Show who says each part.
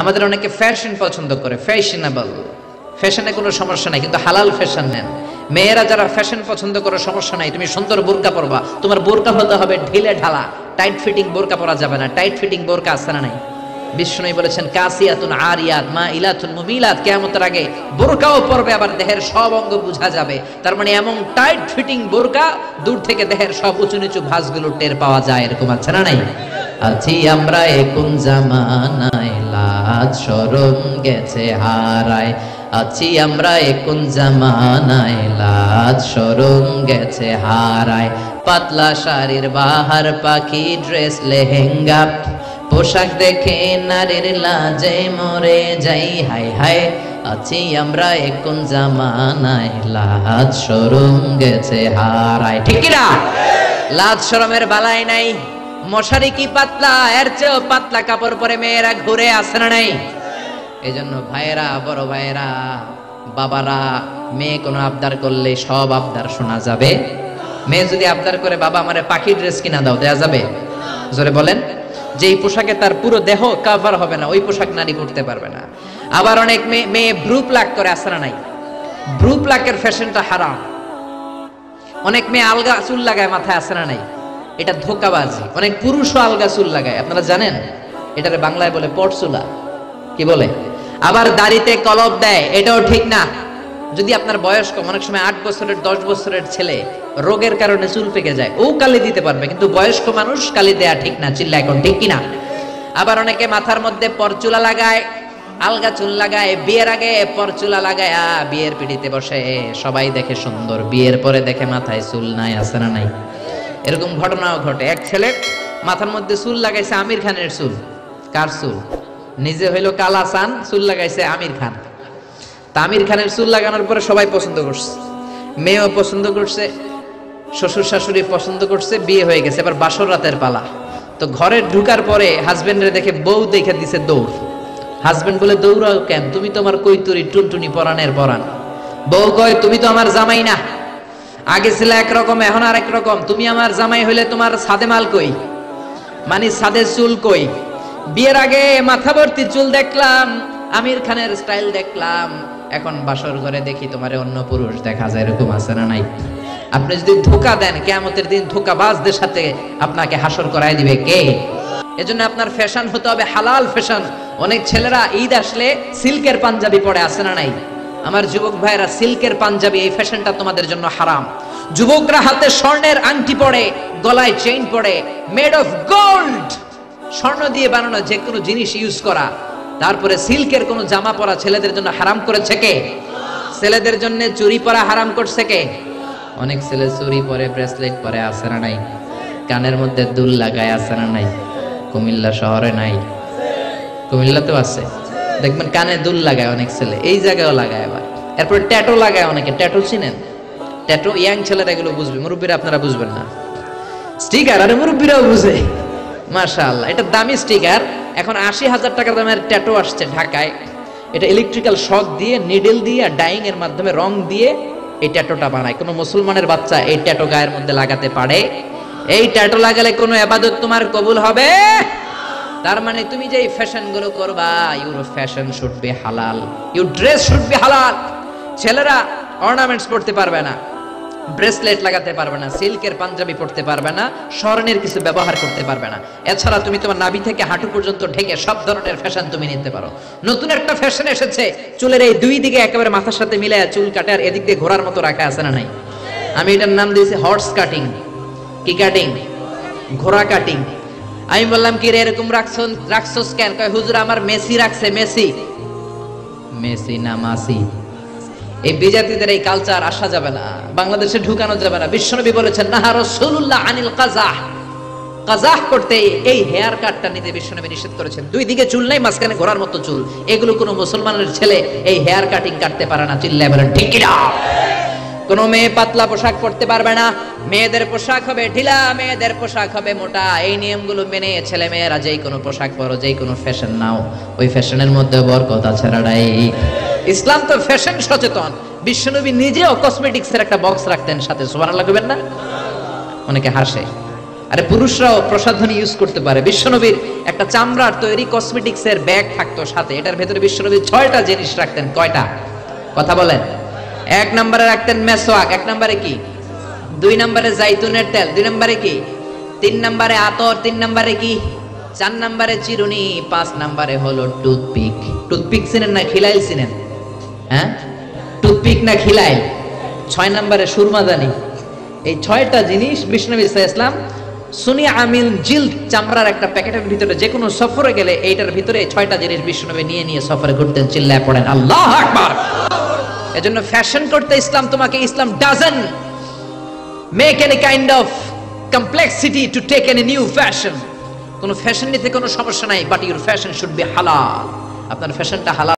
Speaker 1: আমাদের অনেকে ফ্যাশন পছন্দ করে ফ্যাশনেবল ফ্যাশনে কোনো সমস্যা নাই, কিন্তু হালাল ফ্যাশন নেন। মেয়েরা যারা ফ্যাশন পছন্দ করে, সমস্যা নাই। তুমি সুন্দর বোরকা পরবা, তোমার বোরকা হতে হবে ঢিলে ঢালা। টাইট ফিটিং বোরকা পরা যাবে না টাইট ফিটিং বোরকা আছে না নাই? বিষ্ণুই বলেছেন, কাসিয়াতুন আরিয়াত মা ইলাতুন মুমিলাত। কিয়ামতের আগে বোরকাও পরবে, আবার দেহের সব অঙ্গ বোঝা যাবে। তার মানে এমন টাইট ফিটিং বোরকা, দূর থেকে দেহের সব উঁচু নিচু ভাঁজগুলো টের পাওয়া যায়, এরকম আছে না নাই? আছি আমরা এখন জামানায়। লাজ শরম গেছে হারায়। আছি আমরা এখন জামানায়। লাজ শরম গেছে হারায়। পাতলা শাড়ির বাহার, পাখি ড্রেস, লেহেঙ্গা। পোশাক দেখে নারীর লাজে মরে যাই। হাই হাই আছি আমরা এখন জামানায়। লাজ শরম গেছে হারায়। ঠিক না লাজ শরমের বালাই নাই। মশারি কি পাতলা? এর চেয়েও পাতলা কাপড় পরে মেয়েরা ঘুরে আসে না নাই? এই জন্য ভাইয়েরা, বড় ভাইয়েরা, বাবারা, মেয়ে কোনো আবদার করলে সব আবদার শোনা যাবে। মেয়ে যদি আবদার করে, বাবা আমারে পাখি ড্রেস কিনা দাও, দেয়া যাবে? জোরে বলেন। যে এই পোশাকে তার পুরো দেহ কাভার হবে না, ওই পোশাক নারী পড়তে পারবে না। আবার অনেক মেয়ে মেয়ে ব্রু প্লাক করে আসে না নাই? ব্রু প্লাকের ফ্যাশনটা হারাম। অনেক মেয়ে আলগা চুল লাগায় মাথায় আসে না নাই? এটা ধোকাবাজি। অনেক পুরুষও আলগা চুল লাগায় আপনারা জানেন? এটারে বাংলায় বলে পটচুলা কি বলে? আবার দাড়িতে কলব দেয় এটাও ঠিক না। যদি আপনার বয়স কম অনেক সময় আট বছরের দশ বছরের ছেলে রোগের কারণে চুল পেকে যায় ও কালি দিতে পারবে কিন্তু বয়স্ক মানুষ কালি দেয়া ঠিক না চিল্লা এখন ঠিক কিনা? আবার অনেকে মাথার মধ্যে পরচুলা লাগায় আলগা চুল লাগায় বিয়ের আগে পরচুলা লাগায় আ, বিয়ের পিড়িতে বসে সবাই দেখে সুন্দর বিয়ের পরে দেখে মাথায় চুল নাই আছে না নাই? এরকম ঘটনাও ঘটে। এক ছেলে মাথার মধ্যে চুল লাগাইছে আমির খানের চুল। কার চুল? নিজে হইল কালা সান চুল লাগাইছে আমির খান। তা আমির খানের চুল লাগানোর পরে সবাই পছন্দ করছে। মেয়েও পছন্দ করছে, শ্বশুর শাশুড়ি পছন্দ করছে, বিয়ে হয়ে গেছে। এবার বাসর রাতের পালা। তো ঘরে ঢুকার পরে হাজবেন্ডরে দেখে বউ দেখে দিছে দৌড়। হাজবেন্ড বলে, দৌড়াও কেন? তুমি তো আমার কৈতুরি টুনটুনি পরানের পরান বউ কয়, তুমি তো আমার জামাই না। আগে ছিল একরকম এখন আর রকম। তুমি আমার জামাই হইলে তোমার সাদে মাল কই? মানে সাদের চুল কই? বিয়ের আগে মাথা ভর্তি চুল দেখলাম, আমির খানের স্টাইল দেখলাম। এখন বাসর ঘরে দেখি তোমার অন্য পুরুষ দেখা যায়, এরকম আছে না নাই? আপনি যদি ধোকা দেন, কেয়ামতের দিন ধোকাবাজদের সাথে আপনাকে হাসর করায় দিবে কে? এজন্য আপনার ফ্যাশন হতে হবে হালাল ফ্যাশন অনেক ছেলেরা ঈদ আসলে সিল্কের পাঞ্জাবি পরে আসে না নাই? আমার যুবক ভাইয়েরা, সিল্কের পাঞ্জাবি এই ফ্যাশনটা তোমাদের জন্য হারাম। যুবকরা হাতে স্বর্ণের আংটি পরে, গলায় চেইন পরে মেড অফ গোল্ড স্বর্ণ দিয়ে বানানো যে কোনো জিনিস ইউজ করা। তারপরে সিল্কের কোনো জামা পরা ছেলেদের জন্য হারাম করেছে কে? ছেলেদের জন্য চুরি পরা হারাম করছে কে? অনেক ছেলে চুরি পরে ব্রেসলেট পরে, আছে না নাই? কানের মধ্যে দুল লাগায়, আছে না নাই? কুমিল্লা শহরে নাই? কুমিল্লাতেও আছে। দেখবেন কানে দুল লাগায় অনেক ছেলে, এই জায়গায়ও লাগায় আবার। এরপর ট্যাটো লাগায় অনেকে, ট্যাটো চিনেন? ট্যাটো ইয়াং ছেলেরা এগুলো বুঝবে, মুরব্বীরা আপনারা বুঝবেন না। স্টিকার, আরে মুরব্বীরাও বুঝে। মাশাআল্লাহ, এটা দামি স্টিকার, এখন আশি হাজার টাকা দামের ট্যাটো আসছে ঢাকায়। এটা ইলেকট্রিক্যাল শক দিয়ে নিডেল দিয়ে আর ডাইং এর মাধ্যমে রং দিয়ে এই ট্যাটোটা বানায়। কোনো মুসলমানের বাচ্চা এই ট্যাটো গায়ের মধ্যে লাগাতে পারে। এই ট্যাটো লাগালে কোনো এবাদত তোমার কবুল হবে? তার মানে তুমি যে ফ্যাশনগুলো করবা your fashion should be halal your dress should be halal ছেলেরা অর্নামেন্টস পড়তে পারবে না ব্রেসলেট লাগাতে পারবে না, সিল্কের পাঞ্জাবি পড়তে পারবে না, স্বর্ণের কিছু ব্যবহার করতে পারবে না। এছাড়া তুমি তোমার নাভি থেকে হাঁটু পর্যন্ত ঢেকে সব ধরনের ফ্যাশন তুমি নিতে পারো। নতুন একটা ফ্যাশন এসেছে, চুলের এই দুই দিকে একেবারে মাথার সাথে মিলে চুল কাটে আর এদিক দিয়ে ঘোরার মতো রাখা আছে না নাই? আমি এটার নাম দিয়েছি হর্স কাটিং কি কাটিং ঘোড়া কাটিং আমি বললাম কি রে এরকম রাখছো রাখছোস কেন? কয়, হুজুর, আমার মেসি রাখছে, মেসি। মেসি না, মাসি? এই বিজাতিদের এই কালচার আসা যাবে না, বাংলাদেশে ঢুকানো যাবে না। বিশ্বনবী বলেছেন, নাহা রাসূলুল্লাহ আনিল কাজাহ। কাজাহ করতে এই হেয়ার কাটটা নিতে বিশ্বনবী নিষেধ করেছেন। দুই দিকে চুল নাই, মাঝখানে ঘোরার মতো চুল। এগুলো কোনো মুসলমানের ছেলে এই হেয়ার কাটিং কাটতে পারে না, চিল্লায় বলেন, ঠিক কি না কোনো মেয়ে পাতলা পোশাক পরতে পারবে না। মেয়েদের পোশাক হবে ঢিলা, মেয়েদের পোশাক হবে মোটা। এই নিয়মগুলো মেনে ছেলে মেয়েরা যেই কোনো পোশাক পরো, যেই কোনো ফ্যাশন নাও। ওই ফ্যাশনের মধ্যে বরকত আছে ইসলাম তো ফ্যাশন সচেতন। বিশ্বনবী নিজেও কসমেটিক্সের একটা বক্স রাখতেন সাথে, সুবহানাল্লাহ কইবেন না? অনেকে হাসে। আরে পুরুষরাও প্রসাধনী ইউজ করতে পারে। বিশ্বনবীর একটা চামড়ার তৈরি কসমেটিক্স এর ব্যাগ থাকতো সাথে। এটার ভেতরে বিশ্বনবীর ছয়টা জিনিস রাখতেন। কয়টা? কথা বলেন। এক নম্বরে রাখতেন মেসোয়াক, এক নম্বরে কি? দুই নম্বরে জাইতুনের তেল, দুই নম্বরে কি? তিন নম্বরে আতর, তিন নম্বরে কি? চার নম্বরে চিরুনি, পাঁচ নম্বরে হলো টুথপিক। টুথপিক চিনেন না খিলাইল চিনেন? হ্যাঁ? টুথপিক না খিলাইল? ছয় নম্বরে সুরমাদানি। এই ছয়টা জিনিস বিষ্ণবী ইসলাম সুনি আমিল জিল চামড়ার একটা প্যাকেটের ভিতরে যে কোনো সফরে গেলে এইটার ভিতরে ছয়টা জিনিস বিষ্ণবী নিয়ে নিয়ে সফরে ঘুরতেন, চিল্লায় পড়েন। আল্লাহ আকবার! এজন্য ফ্যাশন করতে ইসলাম তোমাকে, Islam doesn't make any kind of complexity to take any new fashion কোনো ফ্যাশন নিতে কোনো সমস্যা নাই but your fashion should be halal আপনার ফ্যাশনটা হালাল